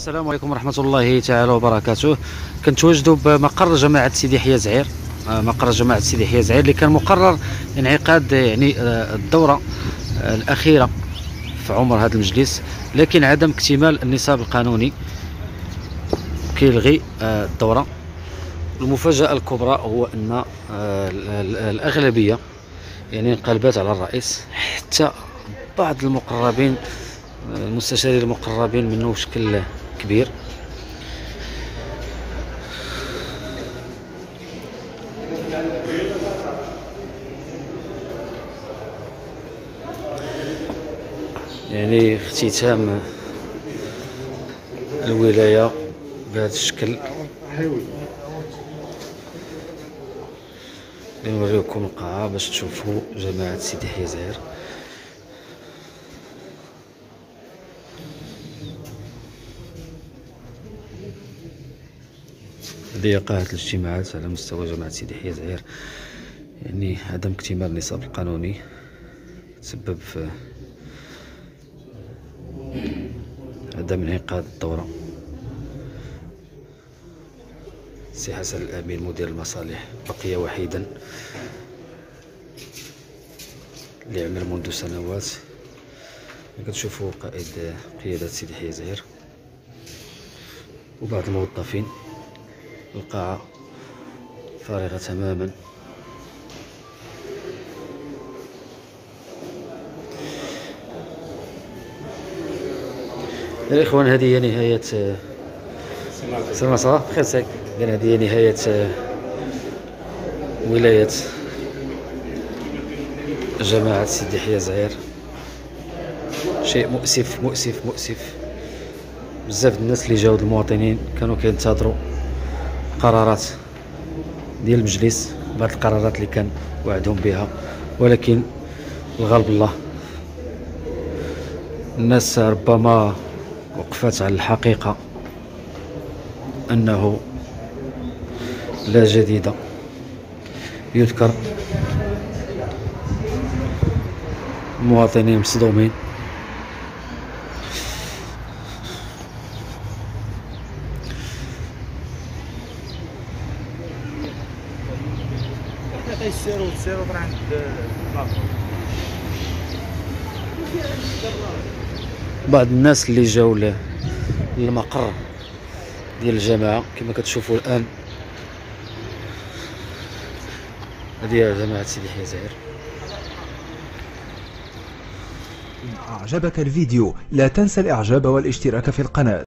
السلام عليكم ورحمة الله تعالى وبركاته. كنتواجدوا بمقر جماعة سيدي يحيى زعير. آه، مقر جماعة سيدي يحيى زعير اللي كان مقرر انعقاد يعني آه، الدورة آه، الأخيرة في عمر هذا المجلس. لكن عدم اكتمال النصاب القانوني كيلغي الدورة. المفاجأة الكبرى هو أن الأغلبية يعني انقلبت على الرئيس. حتى بعض المقربين المستشارين المقربين منه بشكل كبير. يعني اختتام الولاية بهذا الشكل. نوريكم القاعة باش تشوفوا جماعة سيدي حيزير هذه قاعة الاجتماعات على مستوى جامعة سيدي يحيى زعير يعني عدم اكتمال النصاب القانوني تسبب في عدم انعقاد الدورة. سي حسن الأمين مدير المصالح بقي وحيدا اللي عمل منذ سنوات. كتشوفوا قائد قيادة سيدي يحيى زعير وبعض الموظفين. القاعة فارغة تماما. الإخوان هذه هي نهاية سلام صباح بخير ساك هذه هي نهاية ولاية جماعة سيدي يحيى زعير شيء مؤسف مؤسف مؤسف. بزاف الناس اللي جاو المواطنين كانوا كينتظروا. قرارات ديال المجلس بعض القرارات اللي كان وعدهم بها. ولكن الغالب الله الناس ربما وقفت على الحقيقة أنه لا جديد يذكر مواطنين مصدومين. يسيروا تسيروا عند بعض الناس اللي جاوا للمقر ديال الجماعة كما كتشوفوا الآن. هذه جماعة سيدي إن أعجبك الفيديو لا تنسى الإعجاب والاشتراك في القناة.